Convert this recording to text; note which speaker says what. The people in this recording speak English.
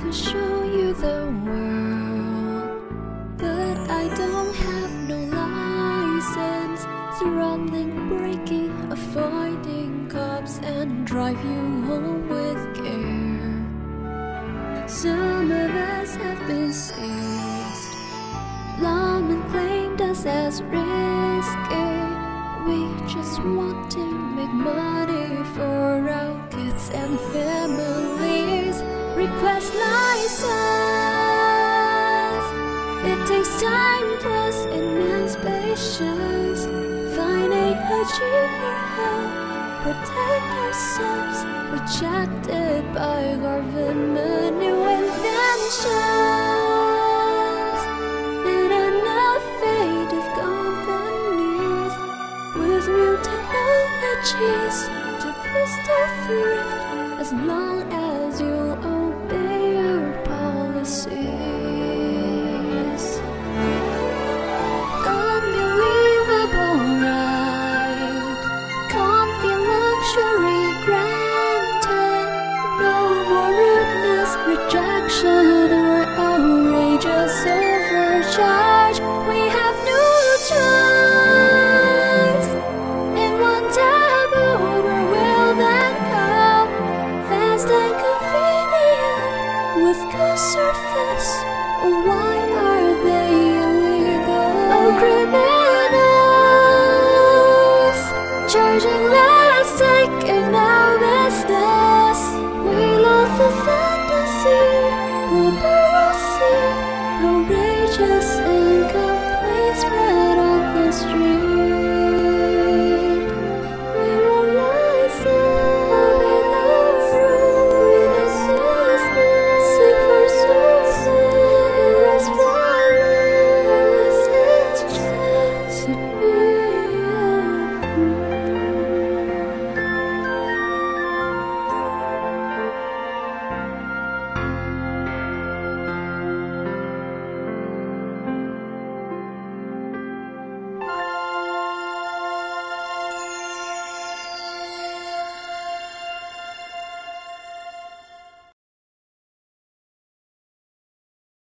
Speaker 1: could show you the world, but I don't have no license. Surrounding, breaking, avoiding cops, and drive you home with care. Some of us have been seized. Lawmen claimed us as risky. We just want to make money Request license. It takes time plus immense patience. Find AIG for, protect ourselves. Rejected by government new inventions. And innovative companies with new technologies to boost our thrift as long see. Why are they illegal? Oh, criminals Charging less, taking our business We lost the fantasy, the piracy,